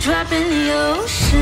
drop in the ocean.